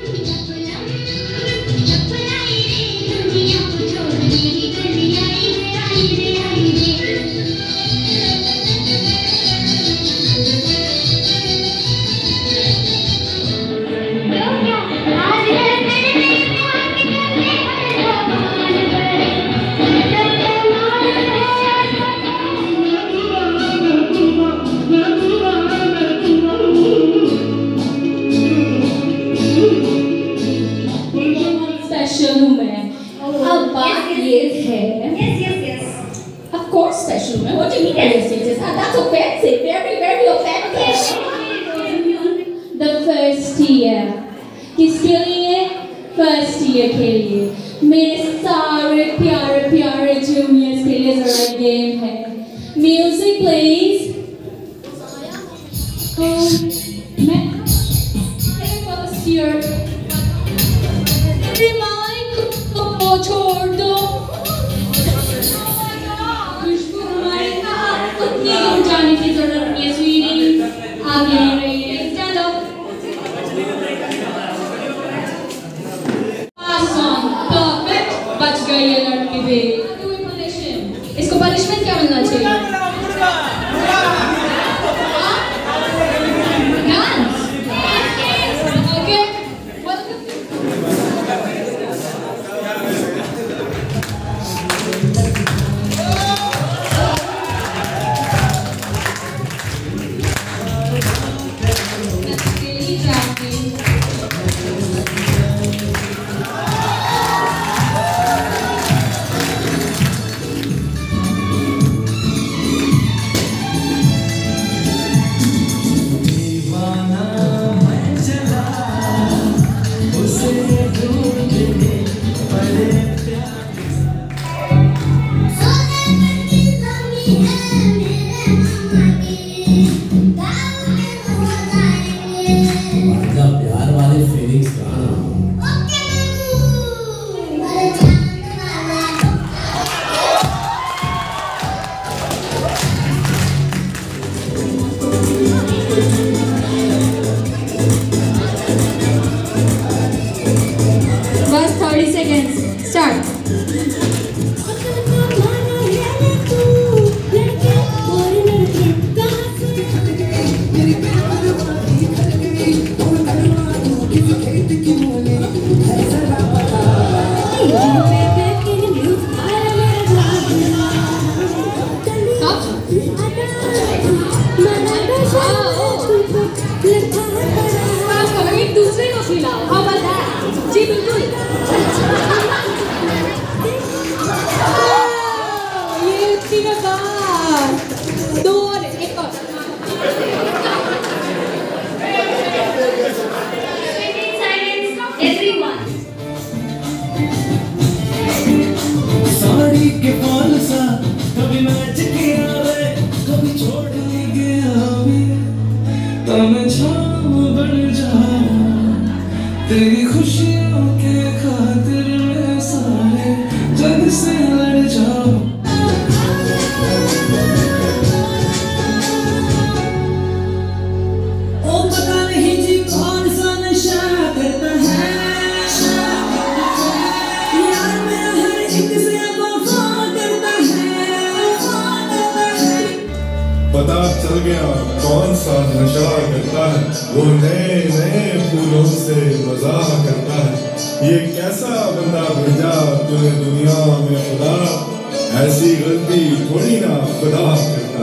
Thank you. बात ये है। ऑफ़ कोर्स स्पेशल में व्हाट यू मीन स्टेजेस हाँ that's a fancy very very offensive the first year किसके लिए? फ़र्स्ट ईयर के लिए. मेरे सारे प्यारे प्यारे जूनियर्स के लिए जरा गेम है। Music Amen. खुशियों के खातिर मैं सारे जग से लड़ जाऊँ चल गया। कौन सा नशा करता है? वो नए नए फूलों से मज़ाक करता है। ये कैसा बंदा भेजा तूने दुनिया में खुदा? ऐसी गलती थोड़ी ना खुदा करता।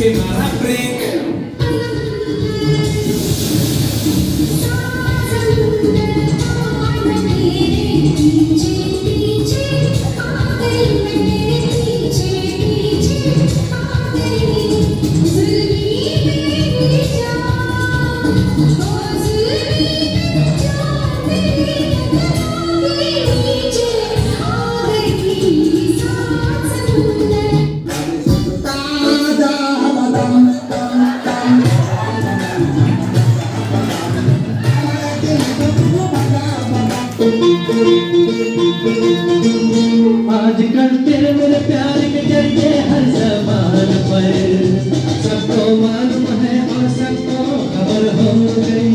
skin on a brick. आजकल तेरे मेरे प्यार के ज़रिए हर समान पर सबको मालूम है और सबको खबर हो गई।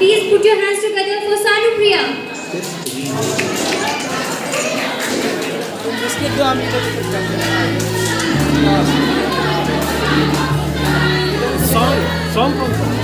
Please put your hands together for Sanu Priya. Song, song, song.